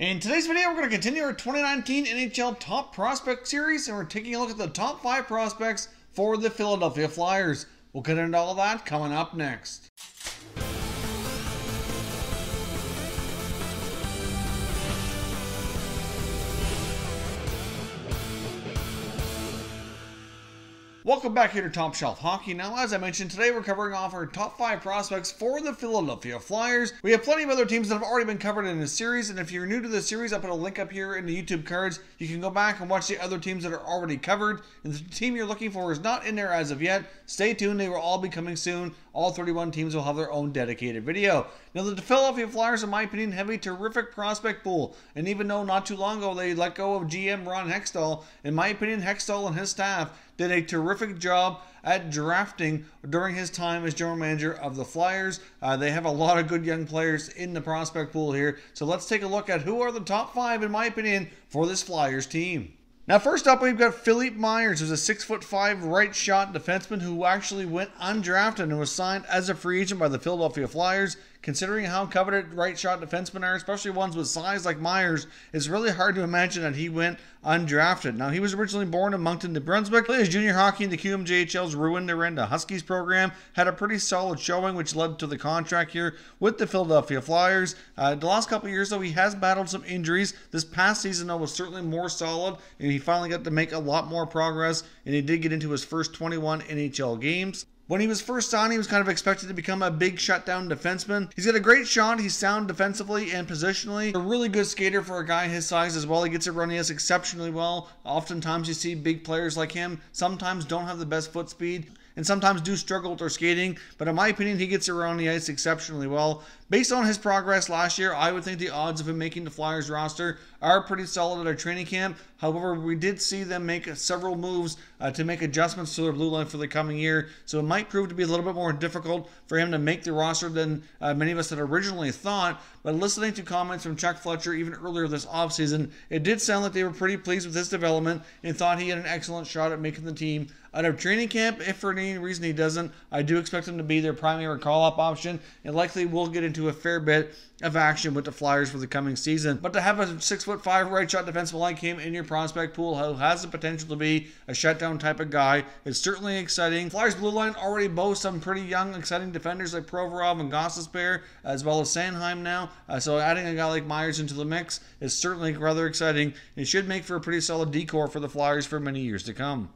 In today's video, we're going to continue our 2019 NHL Top Prospect Series, and we're taking a look at the top five prospects for the Philadelphia Flyers. We'll get into all that coming up next. Welcome back here to Top Shelf Hockey. Now, as I mentioned, today we're covering off our top five prospects for the Philadelphia Flyers. We have plenty of other teams that have already been covered in this series, and if you're new to the series, I'll put a link up here in the YouTube cards. You can go back and watch the other teams that are already covered. And the team you're looking for is not in there as of yet. Stay tuned, they will all be coming soon. All 31 teams will have their own dedicated video. Now, the Philadelphia Flyers, in my opinion, have a terrific prospect pool. And even though not too long ago they let go of GM Ron Hextall, in my opinion, Hextall and his staff did a terrific job at drafting during his time as general manager of the Flyers. Uh, they have a lot of good young players in the prospect pool here. So let's take a look at who are the top five, in my opinion, for this Flyers team. Now, first up, we've got Philippe Myers, who's a six foot five right shot defenseman who actually went undrafted and was signed as a free agent by the Philadelphia Flyers considering how coveted right shot defensemen are, especially ones with size like Myers, it's really hard to imagine that he went undrafted. Now, he was originally born in Moncton, New Brunswick, played his junior hockey in the QMJHL's Rouyn-Noranda Huskies program, had a pretty solid showing, which led to the contract here with the Philadelphia Flyers. Uh, the last couple years, though, he has battled some injuries. This past season, though, was certainly more solid, and he finally got to make a lot more progress, and he did get into his first 21 NHL games. When he was first signed, he was kind of expected to become a big shutdown defenseman. He's got a great shot. He's sound defensively and positionally. A really good skater for a guy his size as well. He gets it running us exceptionally well. Oftentimes you see big players like him sometimes don't have the best foot speed and sometimes do struggle with their skating. But in my opinion, he gets around the ice exceptionally well. Based on his progress last year, I would think the odds of him making the Flyers roster are pretty solid at our training camp. However, we did see them make several moves uh, to make adjustments to their blue line for the coming year, so it might prove to be a little bit more difficult for him to make the roster than uh, many of us had originally thought. But listening to comments from Chuck Fletcher even earlier this offseason, it did sound like they were pretty pleased with his development and thought he had an excellent shot at making the team out of training camp. If for any reason he doesn't, I do expect him to be their primary call up option and likely will get into a fair bit of action with the Flyers for the coming season. But to have a six foot five right shot defensive like him in your prospect pool who has the potential to be a shutdown type of guy is certainly exciting. Flyers blue line already boasts some pretty young, exciting defenders like Provorov and Gostisbehere, as well as Sanheim now. Uh, so adding a guy like Myers into the mix is certainly rather exciting. It should make for a pretty solid decor for the Flyers for many years to come.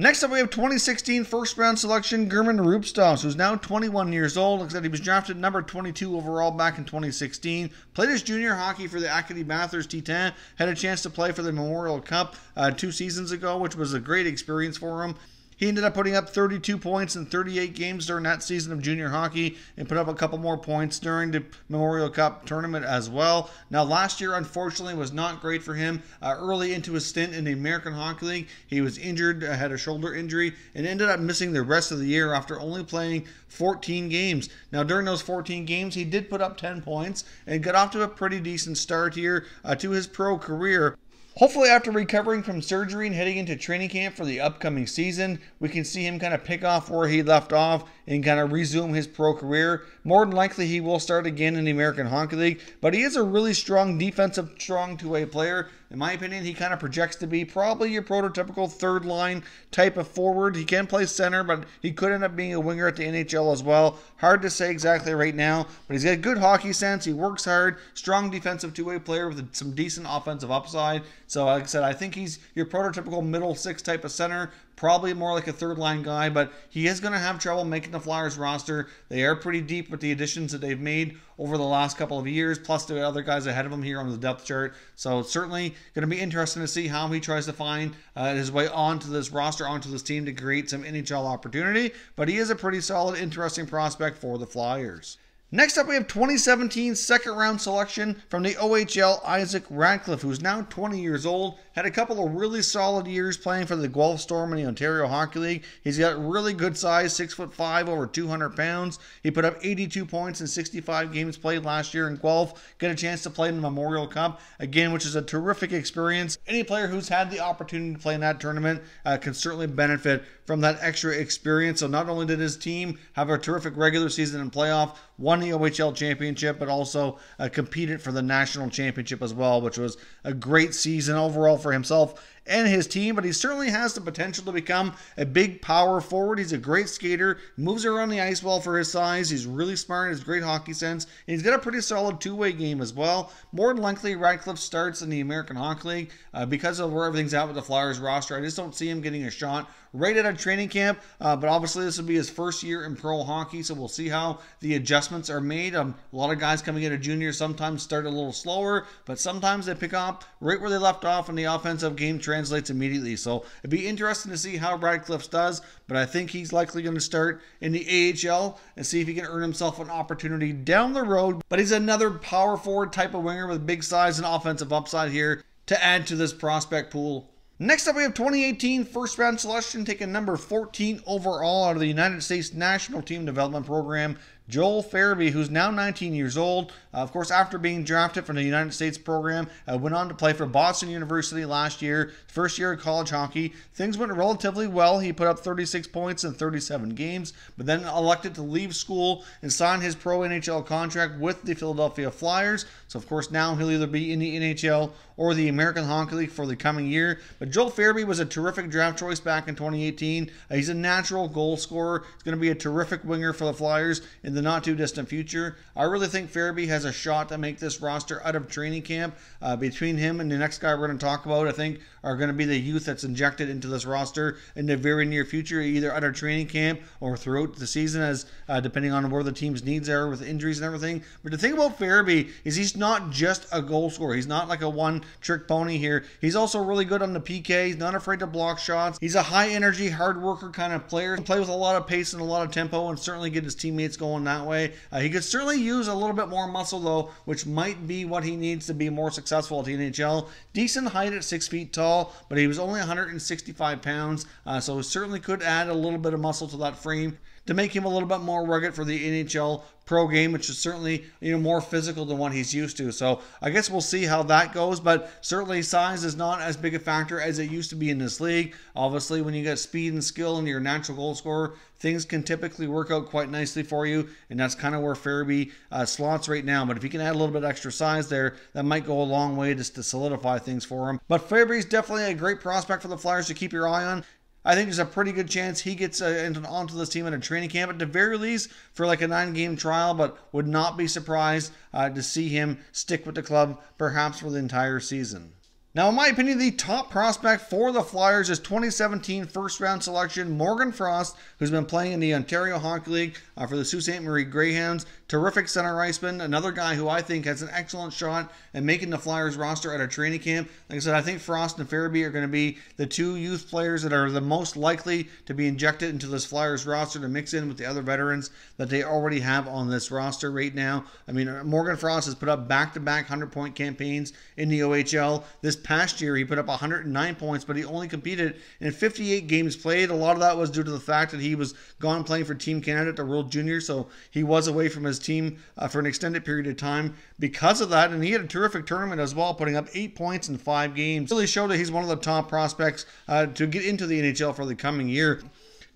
Next up, we have 2016 first round selection German Rubtsov, who's now 21 years old. Looks like he was drafted number 22 overall back in 2016. Played his junior hockey for the Acadie Bathurst Titan. Had a chance to play for the Memorial Cup uh, two seasons ago, which was a great experience for him. He ended up putting up 32 points in 38 games during that season of junior hockey and put up a couple more points during the Memorial Cup tournament as well. Now, last year, unfortunately, was not great for him. Uh, early into his stint in the American Hockey League, he was injured, uh, had a shoulder injury, and ended up missing the rest of the year after only playing 14 games. Now, during those 14 games, he did put up 10 points and got off to a pretty decent start here uh, to his pro career. Hopefully, after recovering from surgery and heading into training camp for the upcoming season, we can see him kind of pick off where he left off and kind of resume his pro career. More than likely, he will start again in the American Hockey League, but he is a really strong defensive, strong two way player. In my opinion, he kind of projects to be probably your prototypical third line type of forward. He can play center, but he could end up being a winger at the NHL as well. Hard to say exactly right now, but he's got good hockey sense. He works hard, strong defensive two way player with some decent offensive upside. So, like I said, I think he's your prototypical middle six type of center, probably more like a third line guy, but he is going to have trouble making the Flyers roster. They are pretty deep with the additions that they've made over the last couple of years, plus the other guys ahead of him here on the depth chart. So it's certainly going to be interesting to see how he tries to find uh, his way onto this roster, onto this team to create some NHL opportunity. But he is a pretty solid, interesting prospect for the Flyers. Next up, we have 2017 second round selection from the OHL, Isaac Ratcliffe, who's now 20 years old. Had a couple of really solid years playing for the Guelph Storm in the Ontario Hockey League. He's got really good size, six foot five, over 200 pounds. He put up 82 points in 65 games played last year in Guelph. Got a chance to play in the Memorial Cup again, which is a terrific experience. Any player who's had the opportunity to play in that tournament uh, can certainly benefit from that extra experience. So not only did his team have a terrific regular season and playoff, won the OHL championship, but also uh, competed for the national championship as well, which was a great season overall for himself and his team, but he certainly has the potential to become a big power forward. He's a great skater, moves around the ice well for his size. He's really smart, has great hockey sense, and he's got a pretty solid two way game as well. More than likely, Ratcliffe starts in the American Hockey League uh, because of where everything's at with the Flyers roster. I just don't see him getting a shot right out of training camp. Uh, but obviously, this will be his first year in pro hockey, so we'll see how the adjustments are made. Um, a lot of guys coming in a junior sometimes start a little slower, but sometimes they pick up right where they left off, in the offensive game translates immediately. So it'd be interesting to see how Ratcliffe does. But I think he's likely going to start in the AHL and see if he can earn himself an opportunity down the road. But he's another power forward type of winger with big size and offensive upside here to add to this prospect pool Next up, we have 2018 first round selection taken number 14 overall out of the United States National Team Development Program, Joel Farabee, who's now 19 years old. Uh, of course, after being drafted from the United States program, uh, went on to play for Boston University last year, first year of college hockey. Things went relatively well. He put up 36 points in 37 games, but then elected to leave school and sign his pro NHL contract with the Philadelphia Flyers. So, of course, now he'll either be in the NHL or the American Hockey League for the coming year. But Joel Farabee was a terrific draft choice back in 2018. Uh, he's a natural goal scorer. He's going to be a terrific winger for the Flyers in the the not too distant future. I really think Farabee has a shot to make this roster out of training camp. Uh, between him and the next guy we're going to talk about, I think are going to be the youth that's injected into this roster in the very near future, either out of training camp or throughout the season, as uh, depending on where the team's needs are with injuries and everything. But the thing about Farabee is he's not just a goal scorer. He's not like a one-trick pony here. He's also really good on the PK. He's not afraid to block shots. He's a high-energy, hard worker kind of player. He play with a lot of pace and a lot of tempo, and certainly get his teammates going that way. Uh, he could certainly use a little bit more muscle though, which might be what he needs to be more successful at the NHL. Decent height at six feet tall but he was only 165 pounds, uh, so certainly could add a little bit of muscle to that frame to make him a little bit more rugged for the NHL pro game, which is certainly you know more physical than what he's used to. So I guess we'll see how that goes. But certainly size is not as big a factor as it used to be in this league. Obviously, when you get speed and skill and you're a natural goal scorer, things can typically work out quite nicely for you, and that's kind of where Farabee uh, slots right now. But if you can add a little bit extra size there, that might go a long way just to solidify things for him. But Farabee's definitely a great prospect for the Flyers to keep your eye on. I think there's a pretty good chance he gets uh, onto this team in a training camp at the very least for like a nine game trial, but would not be surprised uh, to see him stick with the club perhaps for the entire season. Now, in my opinion, the top prospect for the Flyers is 2017 first round selection Morgan Frost, who's been playing in the Ontario Hockey League uh, for the Sault Ste. Marie Greyhounds. Terrific center iceman, another guy who I think has an excellent shot at making the Flyers roster at a training camp. Like I said, I think Frost and Farabee are going to be the two youth players that are the most likely to be injected into this Flyers roster to mix in with the other veterans that they already have on this roster right now. I mean, Morgan Frost has put up back to back 100 point campaigns in the OHL. This past year, he put up 109 points, but he only competed in 58 games played. A lot of that was due to the fact that he was gone playing for Team Canada at the World Junior, so he was away from his team uh, for an extended period of time because of that. And he had a terrific tournament as well, putting up eight points in five games. Really showed that he's one of the top prospects uh, to get into the NHL for the coming year.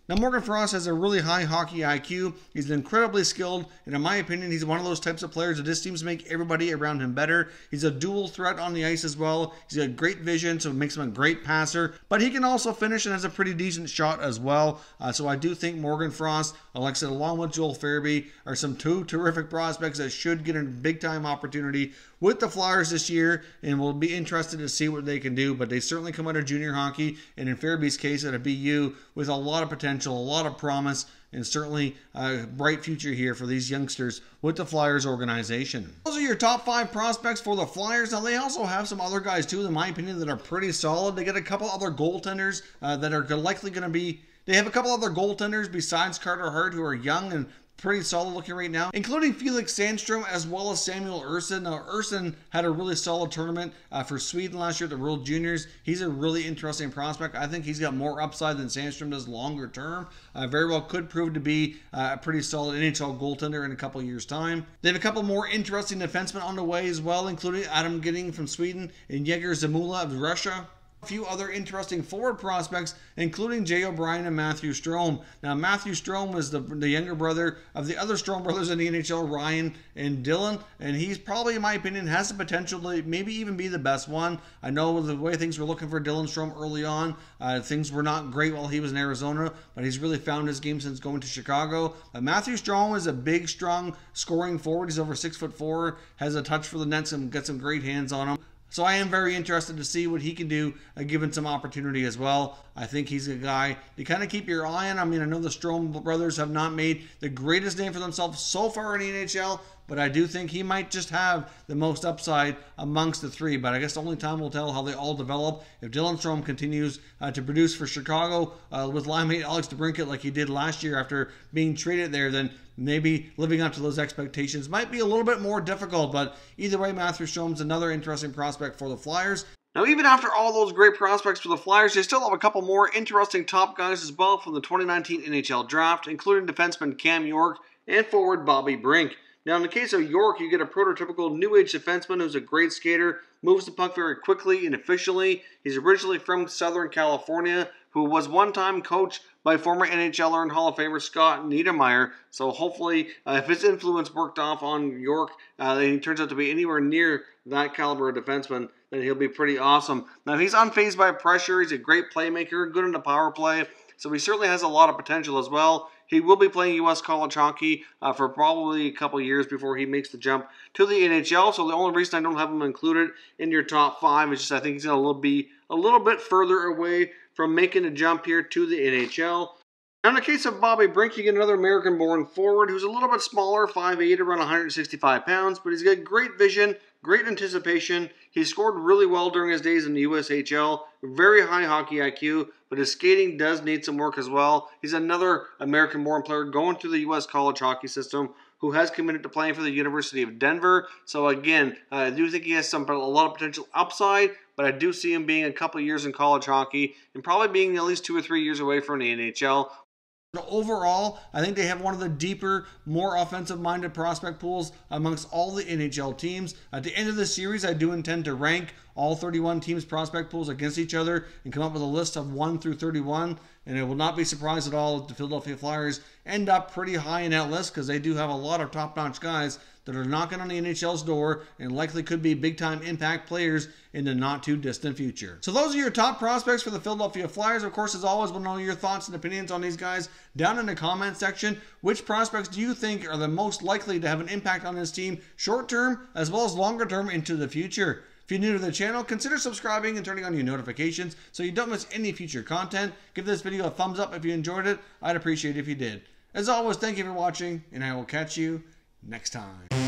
Now, Morgan Frost has a really high hockey IQ. He's incredibly skilled, and in my opinion, he's one of those types of players that just seems to make everybody around him better. He's a dual threat on the ice as well. He's got great vision, so it makes him a great passer, but he can also finish and has a pretty decent shot as well. Uh, so I do think Morgan Frost, said, along with Joel Farabee, are some two terrific prospects that should get a big time opportunity with the Flyers this year, and we'll be interested to see what they can do. But they certainly come of junior hockey, and in Farabee's case, at a BU with a lot of potential, a lot of promise, and certainly a bright future here for these youngsters with the Flyers organization. Those are your top five prospects for the Flyers. Now, they also have some other guys, too, in my opinion, that are pretty solid. They get a couple other goaltenders uh, that are likely going to be they have a couple other goaltenders besides Carter Hart who are young and pretty solid looking right now, including Felix Sandstrom as well as Samuel Ersson. Now, Ersson had a really solid tournament uh, for Sweden last year at the World Juniors. He's a really interesting prospect. I think he's got more upside than Sandstrom does longer term. Uh, very well could prove to be uh, a pretty solid NHL goaltender in a couple years' time. They have a couple more interesting defensemen on the way as well, including Adam Ginning from Sweden and Yegor Zamula of Russia. Few other interesting forward prospects, including Jay O'Brien and Matthew Strome. Now, Matthew Strome is the, the younger brother of the other Strome brothers in the NHL, Ryan and Dylan, and he's probably, in my opinion, has the potential to maybe even be the best one. I know the way things were looking for Dylan Strome early on, uh, things were not great while he was in Arizona, but he's really found his game since going to Chicago. But Matthew Strome is a big, strong scoring forward. He's over six foot four, has a touch for the nets, and gets some great hands on him. So I am very interested to see what he can do, uh, given some opportunity as well. I think he's a guy to kind of keep your eye on. I mean, I know the Strome brothers have not made the greatest name for themselves so far in the NHL, but I do think he might just have the most upside amongst the three. But I guess only time will tell how they all develop. If Dylan Strome continues uh, to produce for Chicago uh, with linemate Alex DeBrincat like he did last year after being traded there, then maybe living up to those expectations might be a little bit more difficult. But either way, Matthew Strome's another interesting prospect for the Flyers. Now, even after all those great prospects for the Flyers, they still have a couple more interesting top guys as well from the 2019 NHL draft, including defenseman Cam York and forward Bobby Brink. Now, in the case of York, you get a prototypical new age defenseman who's a great skater, moves the puck very quickly and efficiently. He's originally from Southern California, who was one time coached by former NHLer and Hall of Famer Scott Niedermayer. So hopefully, uh, if his influence worked off on York, uh, and he turns out to be anywhere near that caliber of defenseman, then he'll be pretty awesome. Now, he's unfazed by pressure. He's a great playmaker, good in the power play. So he certainly has a lot of potential as well. He will be playing U.S. college hockey uh, for probably a couple years before he makes the jump to the NHL. So the only reason I don't have him included in your top five is just I think he's going to be a little bit further away from making a jump here to the NHL. Now, in the case of Bobby Brink, you get another American born forward who's a little bit smaller, 5'8, around 165 pounds, but he's got great vision, great anticipation. He scored really well during his days in the USHL, very high hockey IQ, but his skating does need some work as well. He's another American born player going through the U.S. college hockey system who has committed to playing for the University of Denver. So again, I do think he has some a lot of potential upside, but I do see him being a couple years in college hockey and probably being at least two or three years away from the NHL. Overall, I think they have one of the deeper, more offensive minded prospect pools amongst all the NHL teams. At the end of the series, I do intend to rank all 31 teams' prospect pools against each other and come up with a list of 1 through 31. And it will not be surprised at all if the Philadelphia Flyers end up pretty high in that list because they do have a lot of top notch guys that are knocking on the NHL's door and likely could be big time impact players in the not too distant future. So, those are your top prospects for the Philadelphia Flyers. Of course, as always, we'll know your thoughts and opinions on these guys down in the comment section. Which prospects do you think are the most likely to have an impact on this team short term as well as longer term into the future? If you're new to the channel, consider subscribing and turning on your notifications so you don't miss any future content. Give this video a thumbs up if you enjoyed it. I'd appreciate it if you did. As always, thank you for watching, and I will catch you next time.